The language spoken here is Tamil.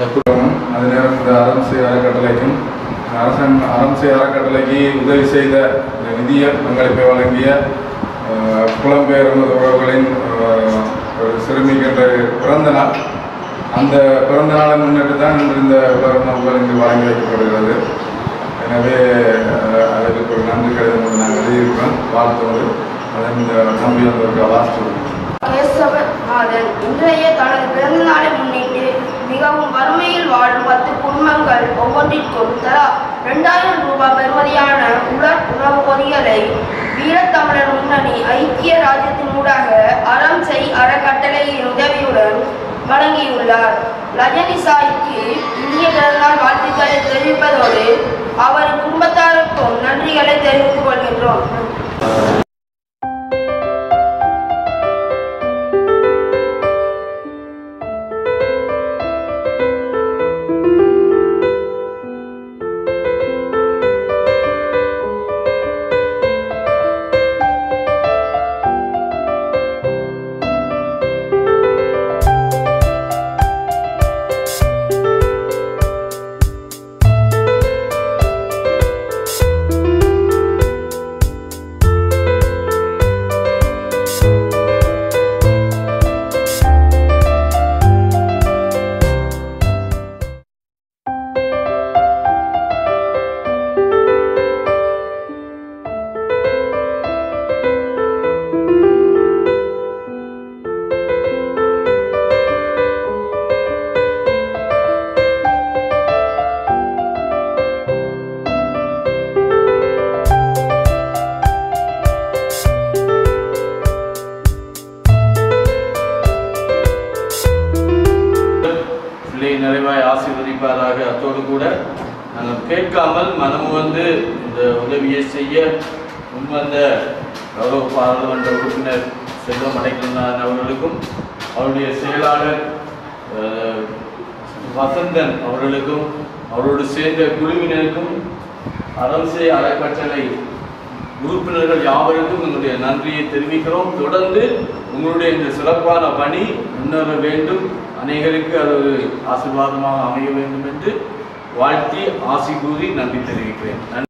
அது நேரம் இந்த அரசு அறக்கட்டளைக்கும் அரசன் அரசு அறக்கட்டளைக்கு உதவி செய்த நிதிய பங்களிப்பை வழங்கிய அஹ், உறவுகளின் சிறுமிக்கின்ற பிறந்த நாள். அந்த பிறந்த நாளை முன்னிட்டு தான் இந்த உலகம் இங்கு வழங்கி வைக்கப்படுகிறது. எனவே அதற்கு ஒரு நன்றி கடிதம் ஒன்று நாங்கள் எழுதியிருக்கிறோம் வாழ்த்தோடு அதன் இந்த நம்பி வந்தவர்கள் வாசித்து இன்றைய குடும்பங்கள் ஒவ்வொன்றிற்கும் தலா இரண்டாயிரம் ரூபாய் பெறுமதியான உலர் உணவு பொதிகளை வீரத்தமிழர் முன்னணி ஐக்கிய ராஜ்யத்தின் ஊடாக அறம் செய் அறக்கட்டளையின் உதவியுடன் வழங்கியுள்ளார். ரஜினி சாய்க்கு இந்திய பிறந்தநாள் வாழ்த்து நிறைவாய் ஆசீர்வதிப்பாராக. அத்தோடு கூட நாங்கள் கேட்காமல் மனம் வந்து இந்த உதவியை செய்ய முன்வந்த கௌரவ பாராளுமன்ற உறுப்பினர் செல்வம் அடைக்கலநாதன் அவர்களுக்கும் அவருடைய செயலாளர் அஹ், வசந்தன் அவர்களுக்கும் அவரோடு சேர்ந்த குழுவினருக்கும் அரசே அறக்கட்டளை உறுப்பினர்கள் யாவருக்கும் எங்களுடைய நன்றியை தெரிவிக்கிறோம். தொடர்ந்து உங்களுடைய இந்த சிறப்பான பணி முன்னேற வேண்டும். அநேகருக்கு அது ஒரு ஆசீர்வாதமாக அமைய வேண்டும் என்று வாழ்த்தி ஆசி கூறி நன்றி தெரிவிக்கிறேன்.